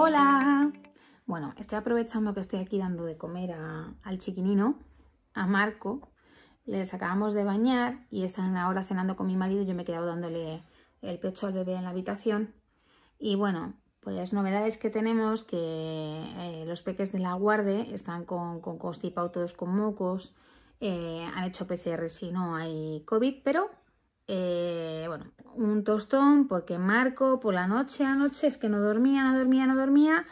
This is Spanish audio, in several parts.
Hola. Bueno, estoy aprovechando que estoy aquí dando de comer a- al chiquinino, a Marco. Les acabamos de bañar y están ahora cenando con mi marido. Yo me he quedado dándole el pecho al bebé en la habitación. Y bueno, pues novedades que tenemos que eh, los peques de la guarde están con, con constipado todos con mocos. eh, han hecho PCR si no hay COVID, pero eh, bueno, un tostón porque Marco por la noche, anoche es que no dormía, no dormía, no dormía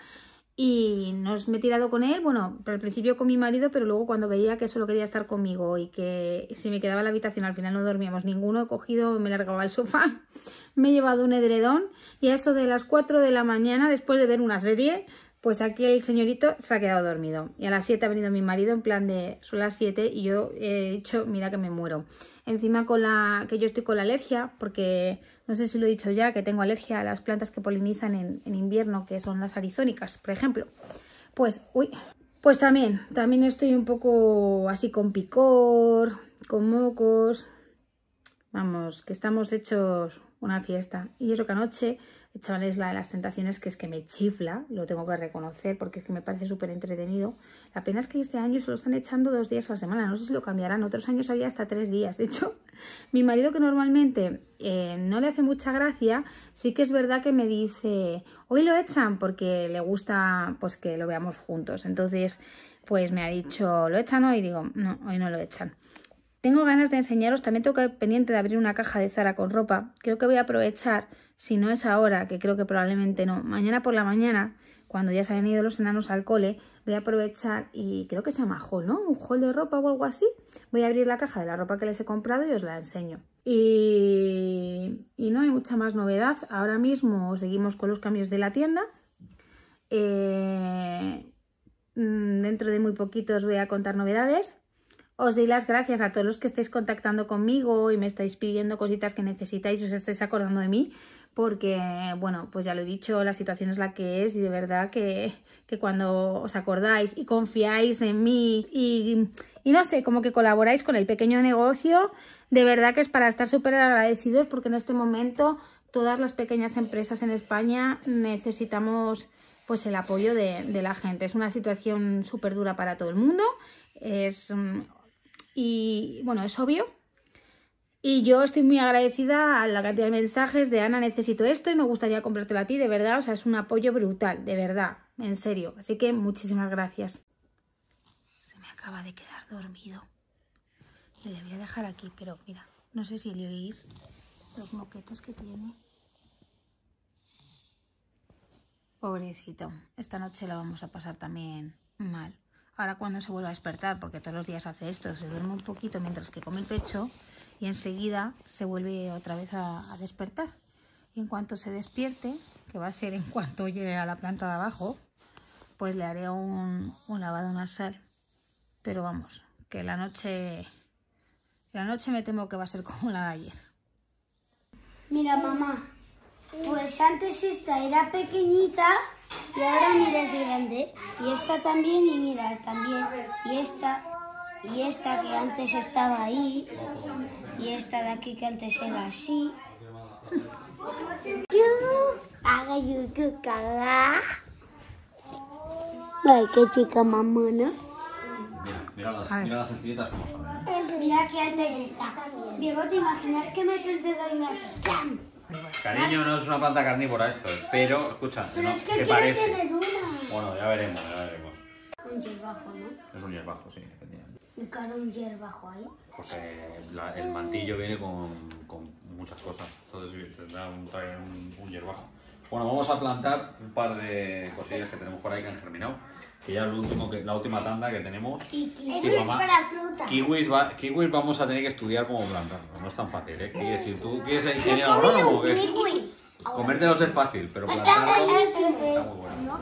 y nos me he tirado con él, bueno, al principio con mi marido, pero luego cuando veía que solo quería estar conmigo y que si me quedaba en la habitación al final no dormíamos ninguno, he cogido, me largaba al sofá, me he llevado un edredón y a eso de las 4 de la mañana, después de ver una serie, pues aquí el señorito se ha quedado dormido. Y a las 7 ha venido mi marido en plan de, son las 7 y yo he dicho, mira que me muero. Encima con la, que yo estoy con la alergia, porque no sé si lo he dicho ya, que tengo alergia a las plantas que polinizan en, invierno, que son las arizónicas, por ejemplo. Pues, uy, pues también, también estoy un poco así con picor, con mocos. Vamos, que estamos hechos una fiesta. Y eso que anoche, chavales, la de las tentaciones, que es que me chifla, lo tengo que reconocer porque es que me parece súper entretenido. La pena es que este año se lo están echando dos días a la semana, no sé si lo cambiarán, otros años había hasta tres días. De hecho, mi marido que normalmente eh, no le hace mucha gracia, sí que es verdad que me dice, hoy lo echan porque le gusta pues que lo veamos juntos. Entonces, pues me ha dicho, ¿lo echan hoy? Y digo, no, hoy no lo echan. Tengo ganas de enseñaros, también tengo que pendiente de abrir una caja de Zara con ropa. Creo que voy a aprovechar, si no es ahora, que creo que probablemente no, mañana por la mañana, cuando ya se hayan ido los enanos al cole, voy a aprovechar y creo que se llama haul, ¿no? Un haul de ropa o algo así. Voy a abrir la caja de la ropa que les he comprado y os la enseño. Y, y no hay mucha más novedad. Ahora mismo seguimos con los cambios de la tienda. Eh, mm, dentro de muy poquito os voy a contar novedades. Os doy las gracias a todos los que estáis contactando conmigo y me estáis pidiendo cositas que necesitáis os estáis acordando de mí, porque, bueno, pues ya lo he dicho, la situación es la que es y de verdad que, que cuando os acordáis y confiáis en mí y, y no sé, como que colaboráis con el pequeño negocio, de verdad que es para estar súper agradecidos porque en este momento todas las pequeñas empresas en España necesitamos pues el apoyo de, la gente. Es una situación súper dura para todo el mundo. Es, y bueno, es obvio. Y yo estoy muy agradecida a la cantidad de mensajes de Ana, necesito esto y me gustaría comprártelo a ti, de verdad. O sea, es un apoyo brutal, de verdad, en serio. Así que muchísimas gracias. Se me acaba de quedar dormido. Le voy a dejar aquí, pero mira, no sé si le oís los moquetes que tiene. Pobrecito, esta noche la vamos a pasar también mal. Ahora cuando se vuelva a despertar, porque todos los días hace esto, se duerme un poquito mientras que come el pecho y enseguida se vuelve otra vez a, a despertar. Y en cuanto se despierte, que va a ser en cuanto llegue a la planta de abajo, pues le haré un, un lavado nasal. Pero vamos, que la noche, la noche me temo que va a ser como la de ayer. Mira, mamá, pues antes esta era pequeñita y ahora mira es grande. Y esta también y mira también. Y esta y esta que antes estaba ahí y esta de aquí que antes era así. Yo haga yo que caga. Ay, qué chica mamona. Mira, mira las, A ver. mira las encinitas como son. ¿eh? Mira que antes está. Diego, ¿te imaginas que meto el dedo y me hace. Cariño, no es una planta carnívora esto, eh, pero escucha, Pero no, es que se parece. Bueno, ya veremos, ya veremos. Un hierbajo, ¿no? Es un hierbajo, sí, un hierbajo ahí. Pues eh, la- el mantillo viene con, con muchas cosas, entonces tendrá un, un, un hierbajo. Bueno, vamos a plantar un par de cosillas que tenemos por ahí que han germinado, que ya es lo último que, la última tanda que tenemos. Sí, mamá. para fruta. Kiwis, va- kiwis vamos a tener que estudiar cómo plantarlos, no es tan fácil, ¿eh? Y si tú quieres ser ingeniero agrónomo, comértelos es fácil, pero plantarlos está muy bueno.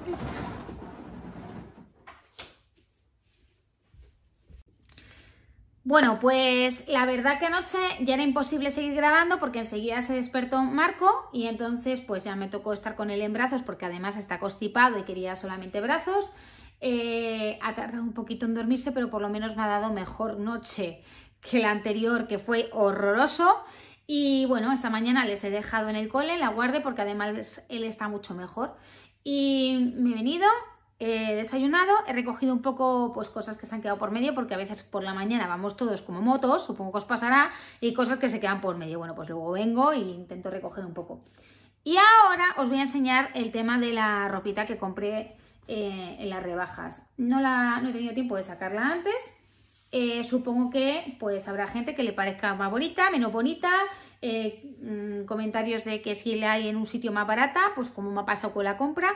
Bueno, pues la verdad que anoche ya era imposible seguir grabando porque enseguida se despertó Marco y entonces pues ya me tocó estar con él en brazos porque además está constipado y quería solamente brazos. Eh, ha tardado un poquito en dormirse, pero por lo menos me ha dado mejor noche que la anterior, que fue horroroso. Y bueno, esta mañana les he dejado en el cole, la guardia, porque además él está mucho mejor. Y me he venido, he desayunado, he recogido un poco pues cosas que se han quedado por medio, porque a veces por la mañana vamos todos como motos, supongo que os pasará, y cosas que se quedan por medio. Bueno, pues luego vengo e intento recoger un poco. Y ahora os voy a enseñar el tema de la ropita que compré eh, en las rebajas. No, la, no he tenido tiempo de sacarla antes. Eh, supongo que pues habrá gente que le parezca más bonita, menos bonita, eh, mm, comentarios de que si la hay en un sitio más barata, pues como me ha pasado con la compra.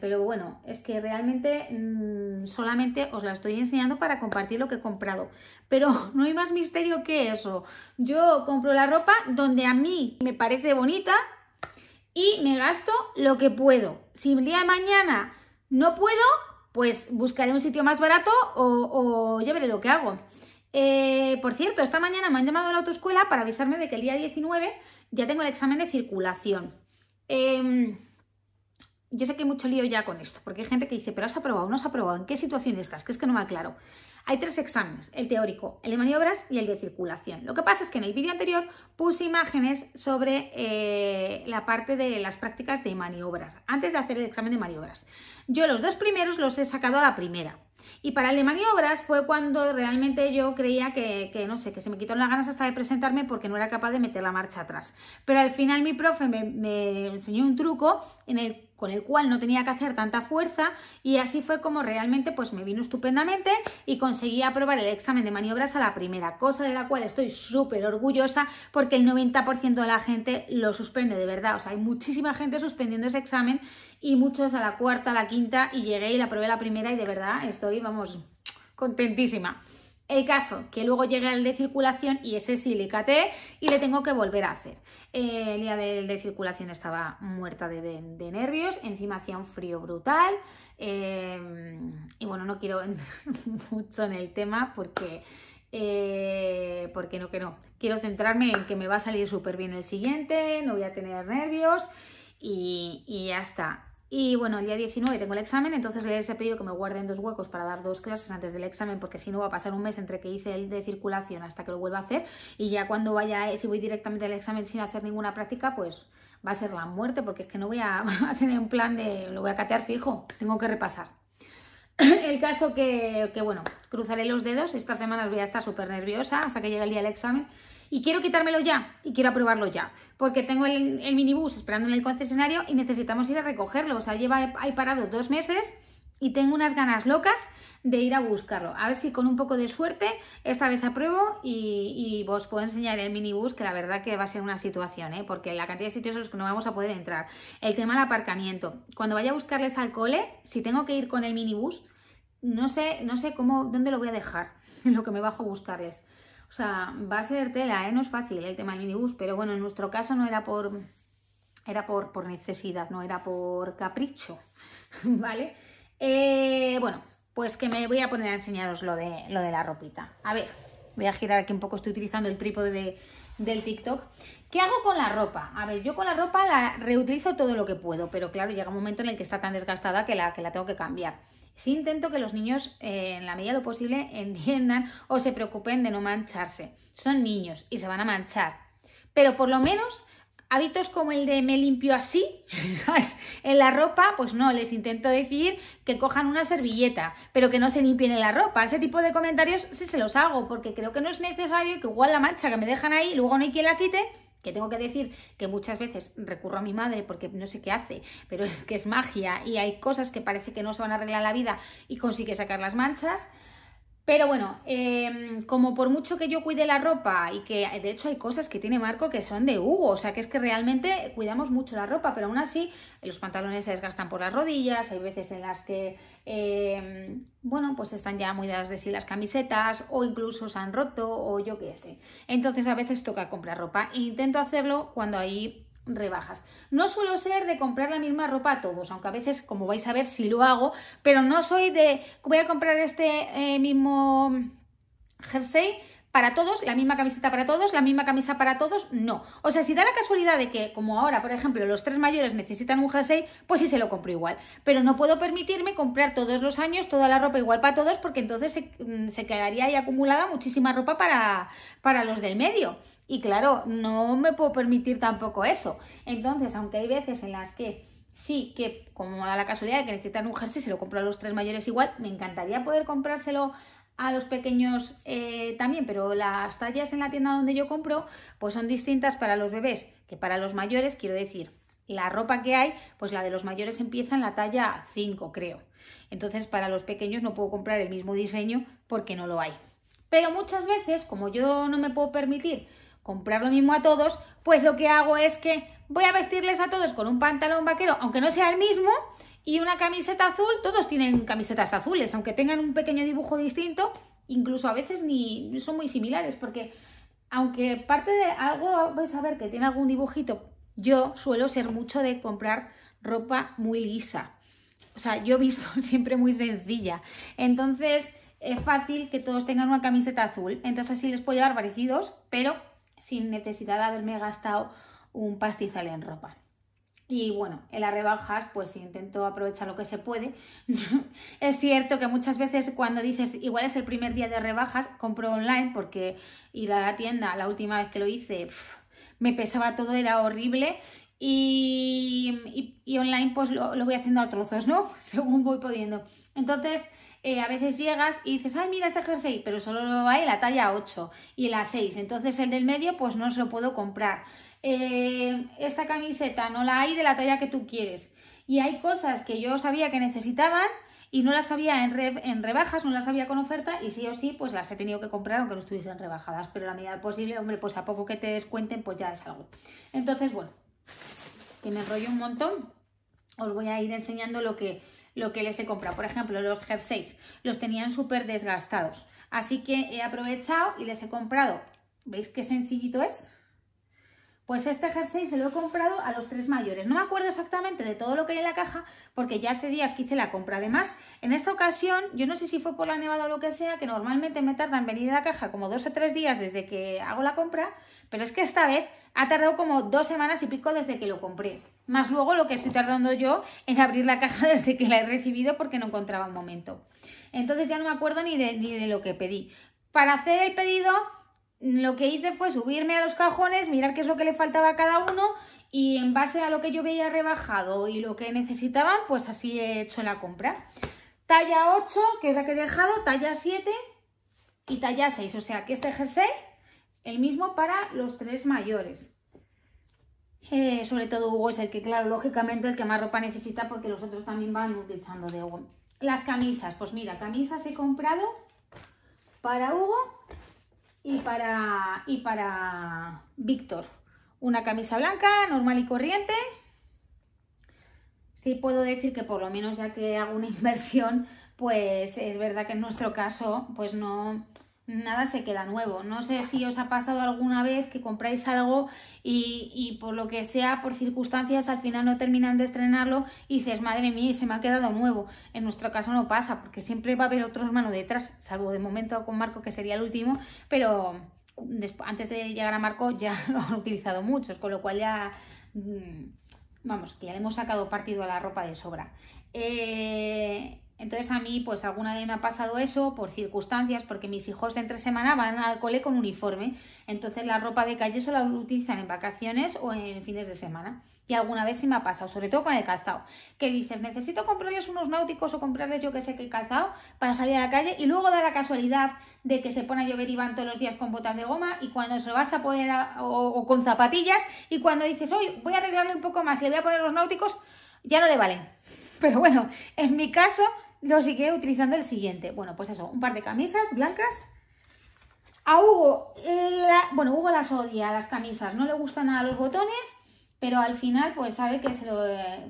pero bueno, es que realmente mm, solamente os la estoy enseñando para compartir lo que he comprado. Pero no hay más misterio que eso. Yo compro la ropa donde a mí me parece bonita y me gasto lo que puedo. Si el día de mañana no puedo, pues buscaré un sitio más barato o, o ya veré lo que hago. Eh, por cierto, esta mañana me han llamado a la autoescuela para avisarme de que el día 19 ya tengo el examen de circulación. Em, yo sé que hay mucho lío ya con esto, porque hay gente que dice, pero has aprobado, no has aprobado, ¿en qué situación estás? Que es que no me aclaro. Hay tres exámenes, el teórico, el de maniobras y el de circulación. Lo que pasa es que en el vídeo anterior puse imágenes sobre eh, la parte de las prácticas de maniobras, antes de hacer el examen de maniobras. Yo los dos primeros los he sacado a la primera. Y para el de maniobras fue cuando realmente yo creía que, no sé, que se me quitaron las ganas hasta de presentarme porque no era capaz de meter la marcha atrás. Pero al final mi profe me, me enseñó un truco en el con el cual no tenía que hacer tanta fuerza y así fue como realmente pues me vino estupendamente y conseguí aprobar el examen de maniobras a la primera, cosa de la cual estoy súper orgullosa porque el 90% de la gente lo suspende de verdad, o sea, hay muchísima gente suspendiendo ese examen y muchos a la cuarta, a la quinta y llegué y la aprobé la primera y de verdad estoy, vamos, contentísima. El caso, que luego llega el de circulación y ese sí le caté y le tengo que volver a hacer. Eh, el día de, circulación estaba muerta de, nervios, encima hacía un frío brutal. Eh, y bueno, no quiero entrar mucho en el tema porque, eh, porque no que no. Quiero centrarme en que me va a salir súper bien el siguiente, no voy a tener nervios y, y ya está. Y bueno, el día 19 tengo el examen, entonces les he pedido que me guarden dos huecos para dar dos clases antes del examen, porque si no va a pasar un mes entre que hice el de circulación hasta que lo vuelva a hacer. Y ya cuando vaya, si voy directamente al examen sin hacer ninguna práctica, pues va a ser la muerte, porque es que no voy a hacer en plan de lo voy a catear fijo, tengo que repasar. El caso que, que, bueno, cruzaré los dedos, estas semanas voy a estar súper nerviosa hasta que llegue el día del examen y quiero quitármelo ya y quiero aprobarlo ya, porque tengo el, minibús esperando en el concesionario y necesitamos ir a recogerlo. O sea, lleva ahí parado dos meses y tengo unas ganas locas de ir a buscarlo. A ver si con un poco de suerte esta vez apruebo y, os puedo enseñar el minibús, que la verdad que va a ser una situación, ¿eh? porque la cantidad de sitios en los que no vamos a poder entrar. El tema del aparcamiento. Cuando vaya a buscarles al cole, si tengo que ir con el minibús, no sé, no sé cómo, dónde lo voy a dejar, lo que me bajo a buscarles. O sea, va a ser tela, ¿eh? No es fácil el tema del minibús, pero bueno, en nuestro caso no era por, era por, por necesidad, no era por capricho, ¿vale? Eh, bueno, pues que me voy a poner a enseñaros lo de, lo de la ropita. A ver, voy a girar aquí un poco, estoy utilizando el trípode de, del TikTok. ¿Qué hago con la ropa? A ver, yo con la ropa la reutilizo todo lo que puedo, pero claro, llega un momento en el que está tan desgastada que la, que la tengo que cambiar. Sí intento que los niños, eh, en la medida de lo posible, entiendan o se preocupen de no mancharse. Son niños y se van a manchar. Pero por lo menos hábitos como el de me limpio así en la ropa, pues no, les intento decir que cojan una servilleta, pero que no se limpien en la ropa. Ese tipo de comentarios sí se los hago, porque creo que no es necesario que igual la mancha que me dejan ahí, luego no hay quien la quite, que tengo que decir que muchas veces recurro a mi madre porque no sé qué hace, pero es que es magia y hay cosas que parece que no se van a arreglar la vida y consigue sacar las manchas. Pero bueno, em, como por mucho que yo cuide la ropa y que de hecho hay cosas que tiene Marco que son de Hugo, o sea que es que realmente cuidamos mucho la ropa, pero aún así los pantalones se desgastan por las rodillas, hay veces en las que, em, bueno, pues están ya muy dadas de sí las camisetas o incluso se han roto o yo qué sé. Entonces a veces toca comprar ropa intento hacerlo cuando hay rebajas. No suelo ser de comprar la misma ropa a todos, aunque a veces, como vais a ver, sí lo hago, pero no soy de voy a comprar este eh, mismo jersey para todos, la misma camiseta para todos, la misma camisa para todos, no. O sea, si da la casualidad de que, como ahora, por ejemplo, los tres mayores necesitan un jersey, pues sí se lo compro igual. Pero no puedo permitirme comprar todos los años toda la ropa igual para todos, porque entonces se, mm, quedaría ahí acumulada muchísima ropa para, para los del medio. Y claro, no me puedo permitir tampoco eso. Entonces, aunque hay veces en las que sí que como da la casualidad de que necesitan un jersey, se lo compro a los tres mayores igual, me encantaría poder comprárselo a los pequeños eh, también, pero las tallas en la tienda donde yo compro pues son distintas para los bebés que para los mayores, quiero decir, la ropa que hay, pues la de los mayores empieza en la talla 5, creo. Entonces, para los pequeños no puedo comprar el mismo diseño porque no lo hay. Pero muchas veces, como yo no me puedo permitir comprar lo mismo a todos, pues lo que hago es que voy a vestirles a todos con un pantalón vaquero, aunque no sea el mismo, y una camiseta azul, todos tienen camisetas azules, aunque tengan un pequeño dibujo distinto, incluso a veces ni son muy similares, porque aunque parte de algo vais a ver que tiene algún dibujito, yo suelo ser mucho de comprar ropa muy lisa. O sea, yo he visto siempre muy sencilla. Entonces, es fácil que todos tengan una camiseta azul. Entonces así les puedo llevar parecidos, pero sin necesidad de haberme gastado un pastizal en ropa. Y bueno, en las rebajas pues intento aprovechar lo que se puede. es cierto que muchas veces cuando dices igual es el primer día de rebajas, compro online porque ir a la tienda la última vez que lo hice me pesaba todo, era horrible. Y, online pues lo, lo, voy haciendo a trozos, ¿no? Según voy pudiendo. Entonces eh, a veces llegas y dices, ay, mira este jersey, pero solo lo hay la talla 8 y la 6. Entonces el del medio pues no se lo puedo comprar. Eh, esta camiseta no la hay de la talla que tú quieres. Y hay cosas que yo sabía que necesitaban y no las sabía en, rebajas, no las sabía con oferta y sí o sí pues las he tenido que comprar aunque no estuviesen rebajadas. Pero la medida posible, hombre, pues a poco que te descuenten pues ya es algo. Entonces, bueno, que me enrollo un montón. Os voy a ir enseñando lo que, lo que les he comprado. Por ejemplo, los jerseys los tenían súper desgastados. Así que he aprovechado y les he comprado. ¿Veis qué sencillito es? Pues este jersey se lo he comprado a los tres mayores. No me acuerdo exactamente de todo lo que hay en la caja porque ya hace días que hice la compra. Además, en esta ocasión, yo no sé si fue por la nevada o lo que sea, que normalmente me tarda en venir a la caja como dos o tres días desde que hago la compra, pero es que esta vez ha tardado como dos semanas y pico desde que lo compré. Más luego lo que estoy tardando yo en abrir la caja desde que la he recibido porque no encontraba un momento. Entonces ya no me acuerdo ni de, ni de lo que pedí. Para hacer el pedido lo que hice fue subirme a los cajones, mirar qué es lo que le faltaba a cada uno y en base a lo que yo veía rebajado y lo que necesitaban, pues así he hecho la compra. Talla 8, que es la que he dejado, talla 7 y talla 6. O sea que este jersey, el mismo para los tres mayores. Eh, sobre todo Hugo es el que, claro, lógicamente el que más ropa necesita porque los otros también van utilizando de Hugo. Las camisas, pues mira, camisas he comprado para Hugo y para, y para Víctor. Una camisa blanca, normal y corriente. Sí puedo decir que por lo menos ya que hago una inversión, pues es verdad que en nuestro caso, pues no, nada se queda nuevo. No sé si os ha pasado alguna vez que compráis algo y, por lo que sea, por circunstancias, al final no terminan de estrenarlo y dices, madre mía, se me ha quedado nuevo. En nuestro caso no pasa, porque siempre va a haber otro hermano detrás, salvo de momento con Marco, que sería el último, pero antes de llegar a Marco ya lo han utilizado muchos, con lo cual ya, mm, vamos, que ya le hemos sacado partido a la ropa de sobra. Eh, entonces a mí pues alguna vez me ha pasado eso por circunstancias, porque mis hijos entre semana van al cole con uniforme, entonces la ropa de calle solo la utilizan en vacaciones o en fines de semana. Y alguna vez sí me ha pasado, sobre todo con el calzado, que dices, necesito comprarles unos náuticos o comprarles yo que sé qué calzado para salir a la calle y luego da la casualidad de que se pone a llover y van todos los días con botas de goma y cuando se lo vas a poner o, con zapatillas y cuando dices, hoy voy a arreglarle un poco más, le voy a poner los náuticos, ya no le valen. Pero bueno, en mi caso lo sigue utilizando el siguiente. Bueno, pues eso, un par de camisas blancas. A Hugo, bueno, Hugo las odia, las camisas, no le gustan nada los botones, pero al final pues sabe que, se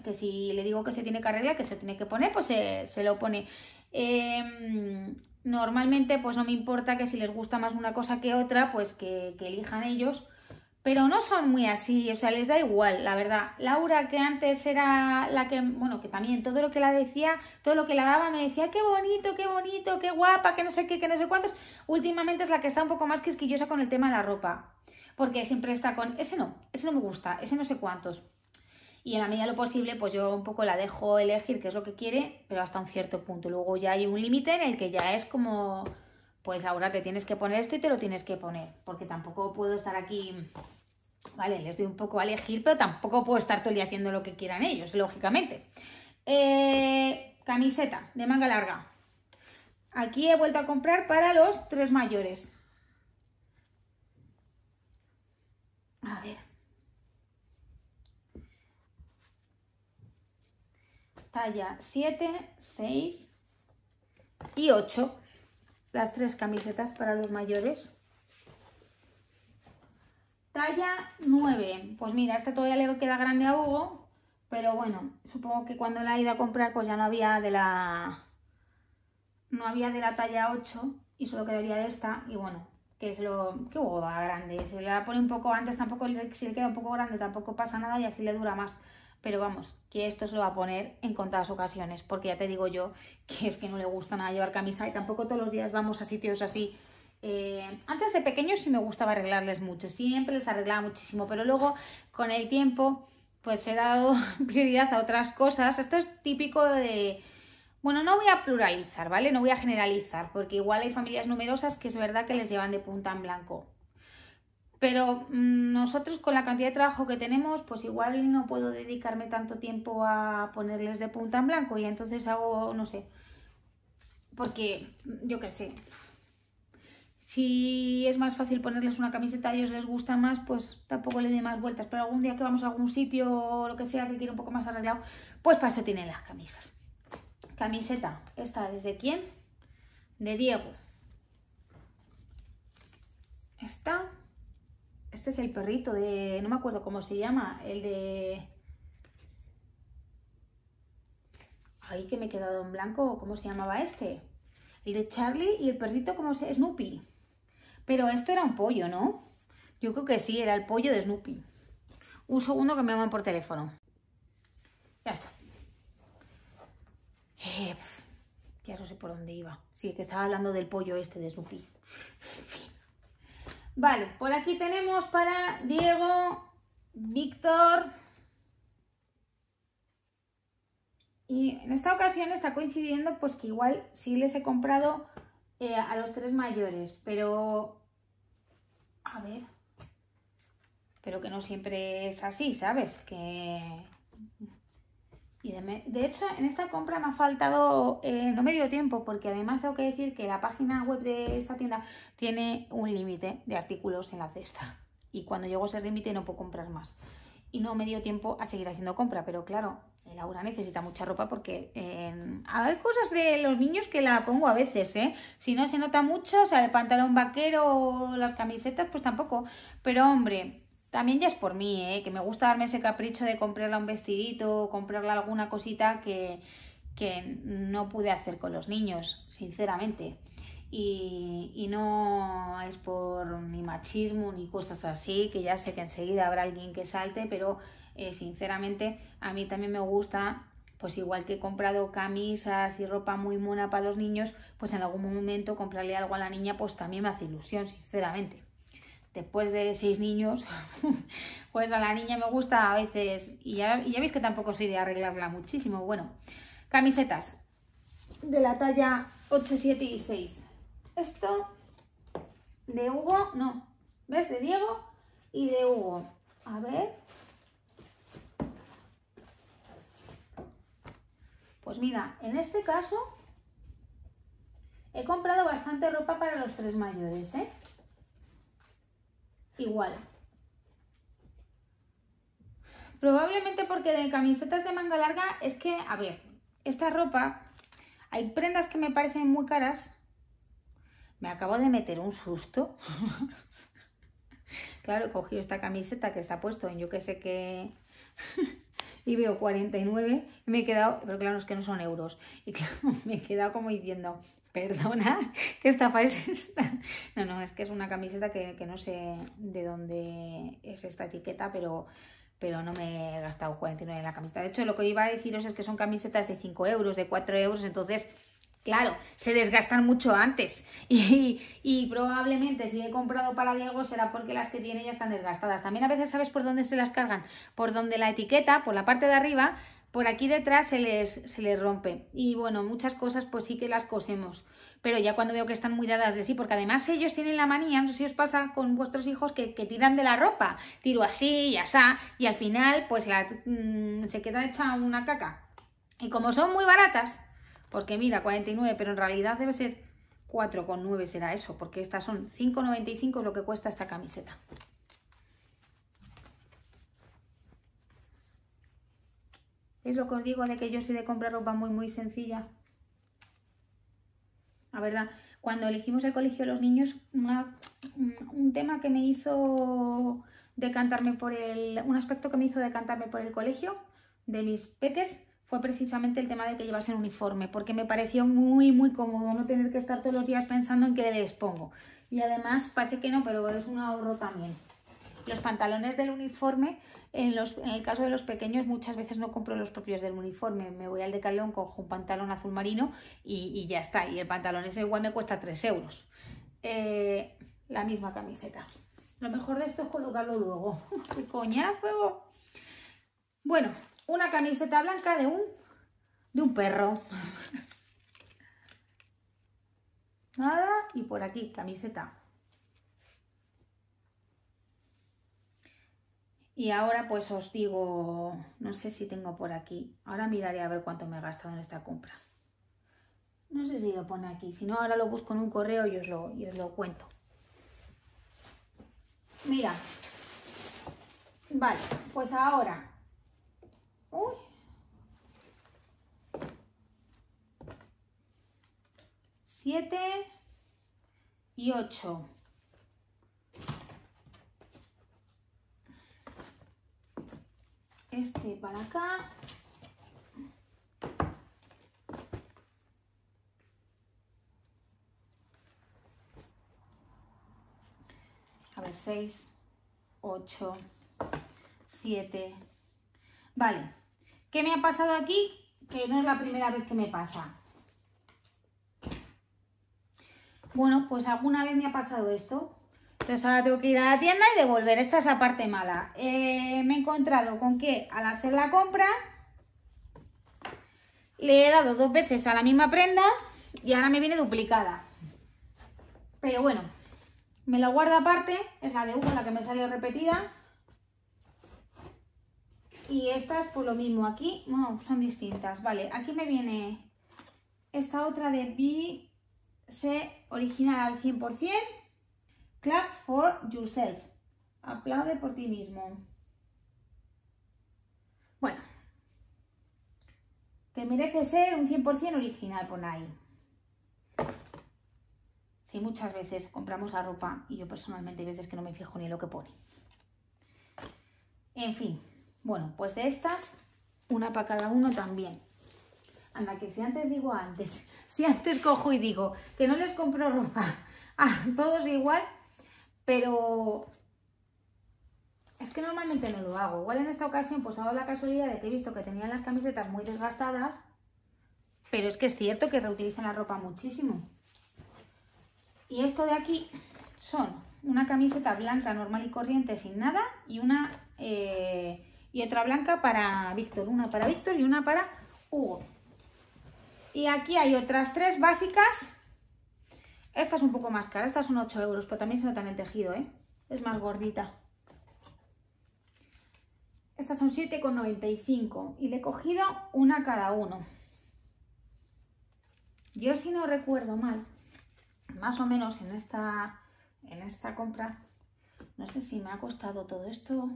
que si le digo que se tiene que que se tiene que poner, pues se, lo pone. Em, normalmente pues no me importa que si les gusta más una cosa que otra, pues que elijan ellos pero no son muy así, o sea, les da igual, la verdad. Laura, que antes era la que, bueno, que también todo lo que la decía, todo lo que la daba me decía, qué bonito, qué bonito, qué guapa, que no sé qué, que no sé cuántos. Últimamente es la que está un poco más quisquillosa con el tema de la ropa, porque siempre está con, ese no, ese no me gusta, ese no sé cuántos. Y en la medida de lo posible, pues yo un poco la dejo elegir qué es lo que quiere, pero hasta un cierto punto. Luego ya hay un límite en el que ya es como pues ahora te tienes que poner esto y te lo tienes que poner, porque tampoco puedo estar aquí Vale, les doy un poco a elegir, pero tampoco puedo estar todo el día haciendo lo que quieran ellos, lógicamente. Eh, camiseta de manga larga. Aquí he vuelto a comprar para los tres mayores. A ver. Talla 7, 6 y 8. Las tres camisetas para los mayores. Talla 9. Pues mira, esta todavía le queda grande a Hugo. Pero bueno, supongo que cuando la he ido a comprar pues ya no había de la... No había de la talla 8 y solo quedaría de esta. Y bueno, que es lo que Hugo va grande. Si la pone un poco antes, tampoco si le queda un poco grande, tampoco pasa nada y así le dura más. Pero vamos, que esto se lo va a poner en contadas ocasiones, porque ya te digo yo que es que no le gusta nada llevar camisa y tampoco todos los días vamos a sitios así eh, antes de pequeños sí me gustaba arreglarles mucho, siempre les arreglaba muchísimo, pero luego con el tiempo pues he dado prioridad a otras cosas. Esto es típico de... Bueno, no voy a pluralizar, ¿vale? No voy a generalizar, porque igual hay familias numerosas que es verdad que les llevan de punta en blanco. Pero mm, nosotros con la cantidad de trabajo que tenemos, pues igual no puedo dedicarme tanto tiempo a ponerles de punta en blanco y entonces hago, no sé, porque yo qué sé, si es más fácil ponerles una camiseta a ellos les gusta más, pues tampoco le dé más vueltas. Pero algún día que vamos a algún sitio o lo que sea que quiera un poco más arreglado, pues para eso tienen las camisas. Camiseta, esta desde quién? De Diego. Esta. Este es el perrito de. No me acuerdo cómo se llama. El de. Ahí que me he quedado en blanco. ¿Cómo se llamaba este? El de Charlie y el perrito, ¿cómo se Snoopy. Pero esto era un pollo, ¿no? Yo creo que sí, era el pollo de Snoopy. Un segundo que me llaman por teléfono. Ya está. Eh, ya no sé por dónde iba. Sí, que estaba hablando del pollo este de Snoopy. En fin. Vale, por aquí tenemos para Diego, Víctor. Y en esta ocasión está coincidiendo pues que igual sí les he comprado eh, a los tres mayores, pero a ver. Pero que no siempre es así, ¿sabes? Que... Y de, hecho, en esta compra me ha faltado, eh, no me dio tiempo, porque además tengo que decir que la página web de esta tienda tiene un límite de artículos en la cesta. Y cuando llego a ese límite no puedo comprar más. Y no me dio tiempo a seguir haciendo compra, pero claro, Laura necesita mucha ropa porque eh, hay cosas de los niños que la pongo a veces, ¿eh? Si no se nota mucho, o sea, el pantalón vaquero o las camisetas, pues tampoco. Pero hombre, también ya es por mí, ¿eh? Que me gusta darme ese capricho de comprarle un vestidito o comprarle alguna cosita que, que no pude hacer con los niños, sinceramente. Y, y, no es por ni machismo ni cosas así, que ya sé que enseguida habrá alguien que salte, pero eh, sinceramente a mí también me gusta, pues igual que he comprado camisas y ropa muy mona para los niños, pues en algún momento comprarle algo a la niña, pues también me hace ilusión, sinceramente. Después de seis niños, pues a la niña me gusta a veces, y ya, ya veis que tampoco soy de arreglarla muchísimo. Bueno, camisetas de la talla 8, 7 y 6. Esto de Hugo, no, ¿ves? De Diego y de Hugo. A ver, Pues mira, en este caso he comprado bastante ropa para los tres mayores, ¿eh? Igual. Probablemente porque de camisetas de manga larga es que, a ver, esta ropa, hay prendas que me parecen muy caras. Me acabo de meter un susto. claro, he cogido esta camiseta que está puesto en yo que sé qué y veo 49, me he quedado, pero claro, es que no son euros, y me he quedado como diciendo, perdona, ¿qué estafa es esta? No, no, es que es una camiseta que, no sé de dónde es esta etiqueta, pero pero no me he gastado 49 en la camiseta. De hecho, lo que iba a deciros es que son camisetas de 5 euros, de 4 euros, entonces Claro, se desgastan mucho antes y, probablemente si he comprado para Diego será porque las que tiene ya están desgastadas. También a veces sabes por dónde se las cargan, por donde la etiqueta, por la parte de arriba, por aquí detrás se les, se les rompe. Y bueno, muchas cosas pues sí que las cosemos. pero ya cuando veo que están muy dadas de sí, porque además ellos tienen la manía, no sé si os pasa con vuestros hijos, que, tiran de la ropa, tiro así y así, y al final pues mm, se queda hecha una caca. Y como son muy baratas, porque mira, 49, pero en realidad debe ser 4,9 será eso, porque estas son 5,95 lo que cuesta esta camiseta. Es lo que os digo de que yo soy de comprar ropa muy muy sencilla. La verdad, cuando elegimos el colegio de los niños, un tema que me hizo decantarme por el... Un aspecto que me hizo decantarme por el colegio de mis peques fue precisamente el tema de que llevasen uniforme, porque me pareció muy, muy cómodo no tener que estar todos los días pensando en qué les pongo. Y además, parece que no, pero es un ahorro también. Los pantalones del uniforme, en, los, en el caso de los pequeños, muchas veces no compro los propios del uniforme. Me voy al decalón, cojo un pantalón azul marino y, ya está. Y el pantalón ese igual me cuesta 3 euros. Eh, la misma camiseta. Lo mejor de esto es colocarlo luego. ¡Qué coñazo! Bueno, una camiseta blanca de un, de un perro. Nada, y por aquí, camiseta. Y ahora pues os digo, no sé si tengo por aquí. Ahora miraré a ver cuánto me he gastado en esta compra. No sé si lo pone aquí. Si no, ahora lo busco en un correo y os lo, y os lo cuento. Mira. Vale, pues ahora Uy. Siete y ocho. Este para acá. A ver, seis, ocho, siete. Vale, ¿Qué me ha pasado aquí? Que no es la primera vez que me pasa. Bueno, pues alguna vez me ha pasado esto. Entonces ahora tengo que ir a la tienda y devolver. Esta es la parte mala. Eh, me he encontrado con que al hacer la compra le he dado dos veces a la misma prenda y ahora me viene duplicada. Pero bueno, me la guardo aparte. Es la de Hugo la que me sale repetida. Y estas, por lo mismo, aquí no, son distintas. Vale, aquí me viene esta otra de B, original al 100%. Clap for yourself. Aplaude por ti mismo. Bueno, te merece ser un 100% original, pon ahí. Sí, muchas veces compramos la ropa y yo personalmente hay veces que no me fijo ni en lo que pone. En fin, bueno, pues de estas, una para cada uno también. Anda, que si antes digo antes, si antes cojo y digo que no les compro ropa a todos igual, pero es que normalmente no lo hago. Igual en esta ocasión pues hago la casualidad de que he visto que tenían las camisetas muy desgastadas, pero es que es cierto que reutilizan la ropa muchísimo. Y esto de aquí son una camiseta blanca normal y corriente sin nada y una... Eh, y otra blanca para Víctor, una para Víctor y una para Hugo. Y aquí hay otras tres básicas. Esta es un poco más cara, estas son 8 euros, pero también se nota en el tejido, ¿eh? Es más gordita. Estas son 7,95 y le he cogido una cada uno. Yo si no recuerdo mal, más o menos en esta, en esta compra, no sé si me ha costado todo esto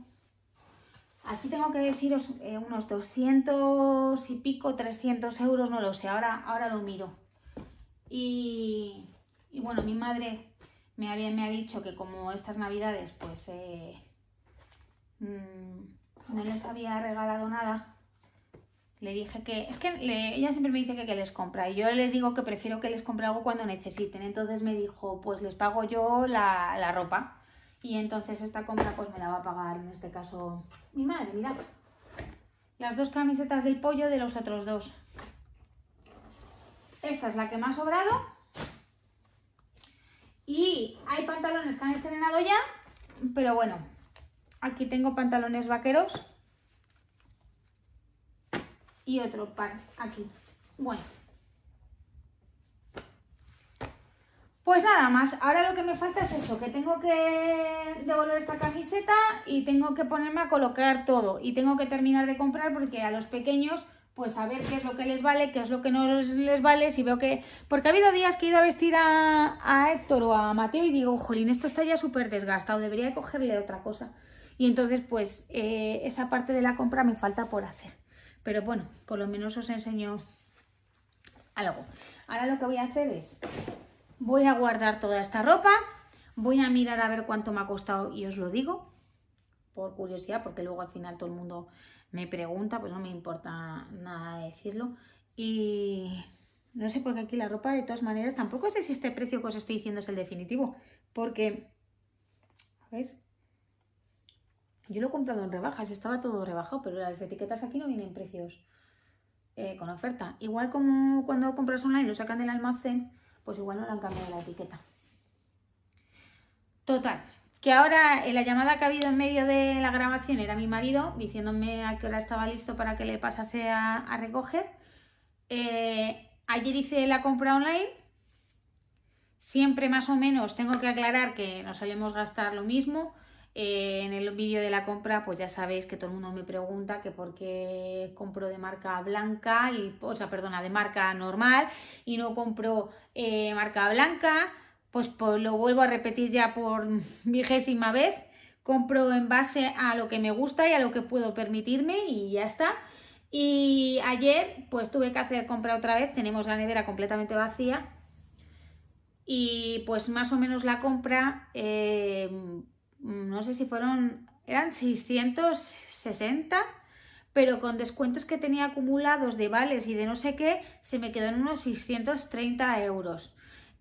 Aquí tengo que deciros eh, unos 200 y pico, 300 euros, no lo sé, ahora, ahora lo miro. Y, bueno, mi madre me, había, me ha dicho que como estas navidades pues eh, mm, no les había regalado nada, le dije que, es que ella siempre me dice que, que les compra y yo les digo que prefiero que les compre algo cuando necesiten. Entonces me dijo, pues les pago yo la, la ropa. Y entonces esta compra pues me la va a pagar en este caso mi madre, mirad. Las dos camisetas del pollo de los otros dos. Esta es la que me ha sobrado. Y hay pantalones que han estrenado ya, pero bueno, aquí tengo pantalones vaqueros y otro par aquí. Bueno, Pues nada más, ahora lo que me falta es eso, que tengo que devolver esta camiseta y tengo que ponerme a colocar todo y tengo que terminar de comprar porque a los pequeños pues a ver qué es lo que les vale, qué es lo que no les vale, si veo que... Porque ha habido días que he ido a vestir a, Héctor o a Mateo y digo, jolín, esto está ya súper desgastado, debería cogerle otra cosa. Y entonces pues eh, esa parte de la compra me falta por hacer. Pero bueno, por lo menos os enseño algo. Ahora lo que voy a hacer es, voy a guardar toda esta ropa, voy a mirar a ver cuánto me ha costado y os lo digo, por curiosidad, porque luego al final todo el mundo me pregunta, pues no me importa nada decirlo. Y no sé, porque aquí la ropa de todas maneras tampoco sé si este precio que os estoy diciendo es el definitivo, porque, ¿ves? Yo lo he comprado en rebajas, estaba todo rebajado, pero las etiquetas aquí no vienen precios eh, con oferta. Igual como cuando compras online lo sacan del almacén, pues igual no le han cambiado la etiqueta. Total, que ahora en la llamada que ha habido en medio de la grabación era mi marido diciéndome a qué hora estaba listo para que le pasase a, recoger. Eh, ayer hice la compra online. Siempre más o menos tengo que aclarar que no solemos gastar lo mismo. Eh, en el vídeo de la compra, pues ya sabéis que todo el mundo me pregunta que por qué compro de marca blanca, y, o sea, perdona, de marca normal y no compro eh, marca blanca pues, pues, lo vuelvo a repetir ya por vigésima vez. Compro en base a lo que me gusta y a lo que puedo permitirme y ya está. Y ayer pues tuve que hacer compra otra vez, tenemos la nevera completamente vacía y pues más o menos la compra, eh, no sé si fueron, eran 660, pero con descuentos que tenía acumulados de vales y de no sé qué, se me quedó en unos 630 euros.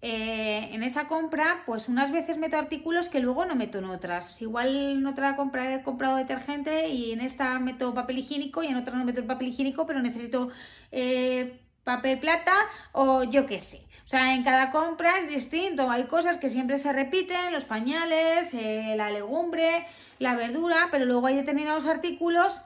Eh, en esa compra, pues unas veces meto artículos que luego no meto en otras. igual en otra compra he comprado detergente y en esta meto papel higiénico y en otra no meto el papel higiénico, pero necesito eh, papel plata o yo qué sé. O sea, en cada compra es distinto. Hay cosas que siempre se repiten, los pañales, eh, la legumbre, la verdura, pero luego hay determinados artículos.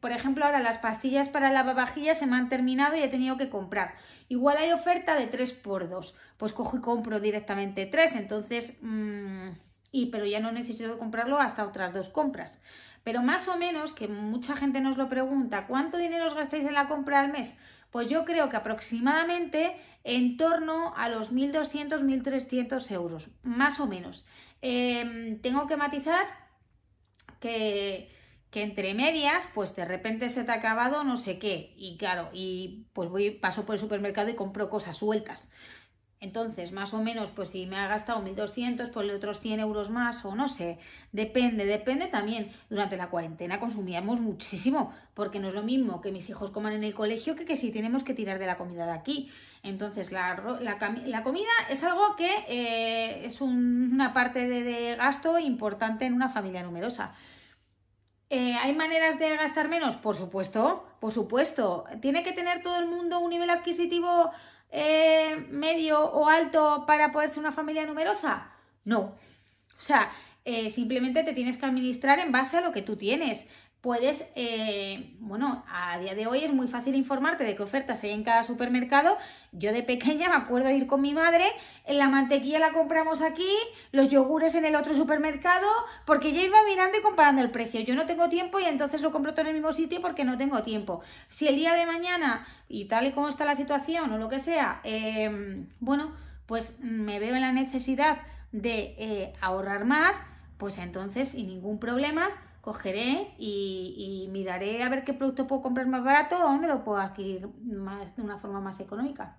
por ejemplo, ahora las pastillas para lavavajillas se me han terminado y he tenido que comprar. Igual hay oferta de 3 por 2 pues cojo y compro directamente 3, entonces, mm, y, pero ya no necesito comprarlo hasta otras dos compras. Pero más o menos, que mucha gente nos lo pregunta, ¿cuánto dinero os gastáis en la compra al mes? Pues yo creo que aproximadamente en torno a los 1.200, 1.300 euros, más o menos. Em, tengo que matizar que que entre medias, pues de repente se te ha acabado no sé qué. Y claro, y pues voy, paso por el supermercado y compro cosas sueltas. Entonces, más o menos, pues si me ha gastado 1.200, pues otros 100 euros más o no sé, depende, depende también. Durante la cuarentena consumíamos muchísimo, porque no es lo mismo que mis hijos coman en el colegio que que si tenemos que tirar de la comida de aquí. Entonces, la, la, comida es algo que eh, es una parte de gasto importante en una familia numerosa. Eh, ¿Hay maneras de gastar menos? Por supuesto, por supuesto. ¿Tiene que tener todo el mundo un nivel adquisitivo eh, medio o alto para poder ser una familia numerosa? No. O sea, eh, simplemente te tienes que administrar en base a lo que tú tienes puedes, eh, bueno, a día de hoy es muy fácil informarte de qué ofertas hay en cada supermercado. Yo de pequeña me acuerdo de ir con mi madre, en la mantequilla la compramos aquí, los yogures en el otro supermercado, porque yo iba mirando y comparando el precio. Yo no tengo tiempo y entonces lo compro todo en el mismo sitio porque no tengo tiempo. Si el día de mañana, y tal y como está la situación o lo que sea, em, bueno, pues me veo en la necesidad de eh, ahorrar más, pues entonces, sin ningún problema, cogeré y, miraré a ver qué producto puedo comprar más barato o dónde lo puedo adquirir de una forma más económica.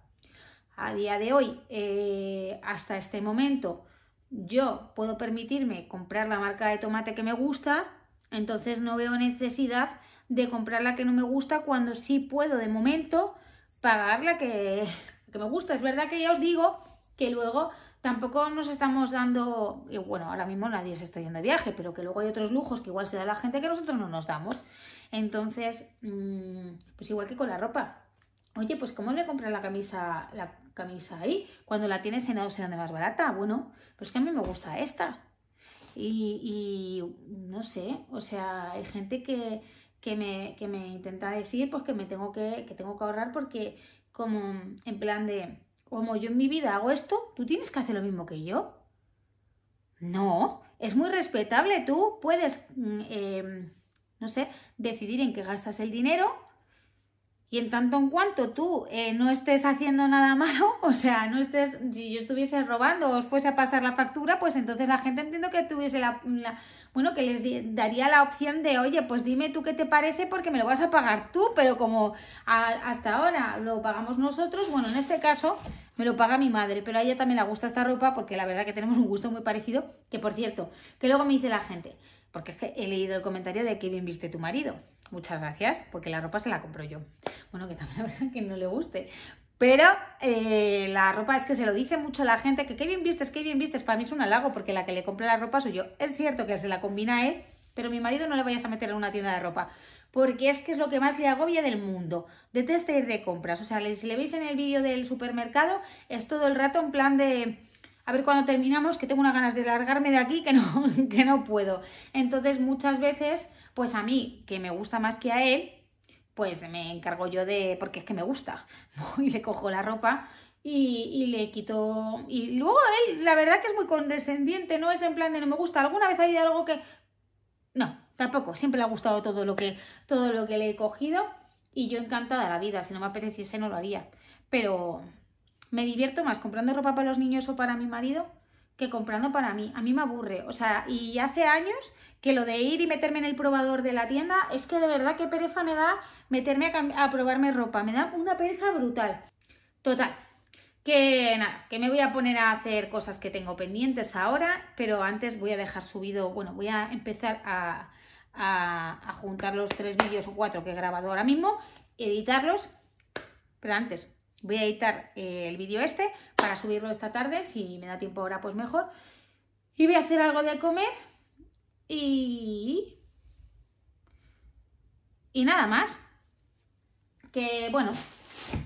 A día de hoy, eh, hasta este momento, yo puedo permitirme comprar la marca de tomate que me gusta, entonces no veo necesidad de comprar la que no me gusta cuando sí puedo de momento pagar la que, que me gusta. Es verdad que ya os digo que luego tampoco nos estamos dando, y bueno, ahora mismo nadie se está yendo de viaje, pero que luego hay otros lujos que igual se da la gente que nosotros no nos damos. Entonces, mm, pues igual que con la ropa. Oye, pues ¿cómo le compras la camisa, la camisa ahí? Cuando la tienes en sé dónde más barata. Bueno, pues que a mí me gusta esta. Y, no sé, o sea, hay gente que, me, me intenta decir pues que me tengo que, que tengo que ahorrar porque como en plan de como yo en mi vida hago esto, tú tienes que hacer lo mismo que yo. No, es muy respetable. Tú puedes, mm, em, no sé, decidir en qué gastas el dinero y en tanto en cuanto tú eh, no estés haciendo nada malo, o sea, no estés, si yo estuviese robando o os fuese a pasar la factura, pues entonces la gente entiendo que tuviese la, bueno, que les daría la opción de, oye, pues dime tú qué te parece porque me lo vas a pagar tú, pero como hasta ahora lo pagamos nosotros, bueno, en este caso me lo paga mi madre, pero a ella también le gusta esta ropa porque la verdad que tenemos un gusto muy parecido, que por cierto, que luego me dice la gente, porque es que he leído el comentario de que bien viste tu marido. Muchas gracias, porque la ropa se la compro yo. Bueno, que también la verdad que no le guste. Pero eh, la ropa es que se lo dice mucho la gente, que qué bien vistes, qué bien vistes. Para mí es un halago, porque la que le compra la ropa soy yo. Es cierto que se la combina él, pero mi marido no le vayas a meter en una tienda de ropa. Porque es que es lo que más le agobia del mundo. Detesta ir de compras. O sea, si le veis en el vídeo del supermercado, es todo el rato en plan de a ver cuando terminamos, que tengo unas ganas de largarme de aquí que no, que no puedo. Entonces muchas veces, pues a mí, que me gusta más que a él, pues me encargo yo de, porque es que me gusta, y le cojo la ropa y, le quito... Y luego él, la verdad que es muy condescendiente, no es en plan de no me gusta. ¿Alguna vez hay algo que...? No, tampoco, siempre le ha gustado todo lo que, todo lo que le he cogido y yo encantada de la vida, si no me apeteciese no lo haría. Pero, me divierto más comprando ropa para los niños o para mi marido que comprando para mí. A mí me aburre. O sea, y hace años que lo de ir y meterme en el probador de la tienda, es que de verdad qué pereza me da meterme a, probarme ropa. Me da una pereza brutal. Total. Que nada, que me voy a poner a hacer cosas que tengo pendientes ahora, pero antes voy a dejar subido, bueno, voy a empezar a, a juntar los tres vídeos o cuatro que he grabado ahora mismo, editarlos, pero antes Voy a editar eh, el vídeo este para subirlo esta tarde, si me da tiempo ahora pues mejor. Y voy a hacer algo de comer y... Y nada más. Que bueno,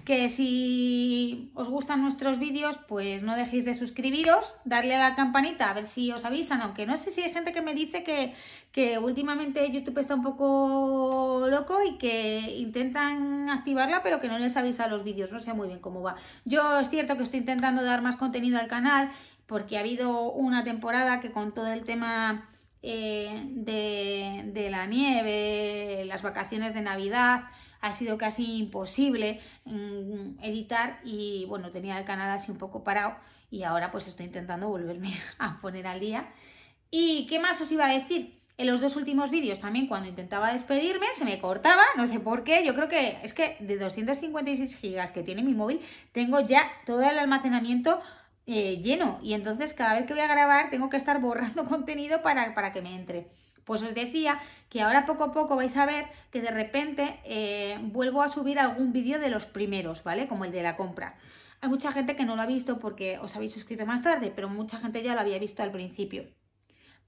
que si os gustan nuestros vídeos, pues no dejéis de suscribiros, darle a la campanita a ver si os avisan, aunque no sé si hay gente que me dice que, que últimamente YouTube está un poco loco y que intentan activarla, pero que no les avisa los vídeos, no sé muy bien cómo va. Yo es cierto que estoy intentando dar más contenido al canal, porque ha habido una temporada que con todo el tema... Eh, de, de la nieve, las vacaciones de Navidad, ha sido casi imposible mm, editar y bueno, tenía el canal así un poco parado y ahora pues estoy intentando volverme a poner al día. ¿Y qué más os iba a decir? En los dos últimos vídeos también cuando intentaba despedirme se me cortaba, no sé por qué, yo creo que es que de 256 gigas que tiene mi móvil tengo ya todo el almacenamiento eh, lleno y entonces cada vez que voy a grabar tengo que estar borrando contenido para, para que me entre. Pues os decía que ahora poco a poco vais a ver que de repente eh, vuelvo a subir algún vídeo de los primeros, ¿vale? Como el de la compra. Hay mucha gente que no lo ha visto porque os habéis suscrito más tarde, pero mucha gente ya lo había visto al principio.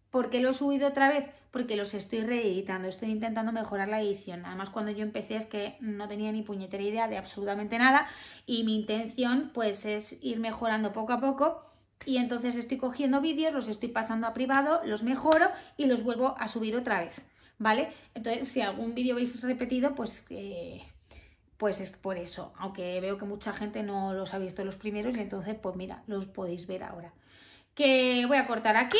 ¿Por qué lo he subido otra vez? Porque los estoy reeditando, estoy intentando mejorar la edición. Además, cuando yo empecé es que no tenía ni puñetera idea de absolutamente nada y mi intención pues es ir mejorando poco a poco y entonces estoy cogiendo vídeos, los estoy pasando a privado, los mejoro y los vuelvo a subir otra vez, ¿vale? Entonces, si algún vídeo veis repetido, pues, eh, pues es por eso, aunque veo que mucha gente no los ha visto los primeros y entonces, pues mira, los podéis ver ahora. Que voy a cortar aquí,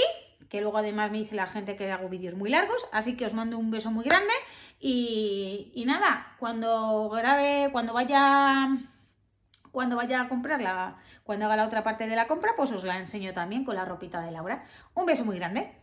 que luego además me dice la gente que hago vídeos muy largos, así que os mando un beso muy grande y, y nada, cuando grabe, cuando vaya cuando vaya a comprarla, cuando haga la otra parte de la compra, pues os la enseño también con la ropita de Laura. Un beso muy grande.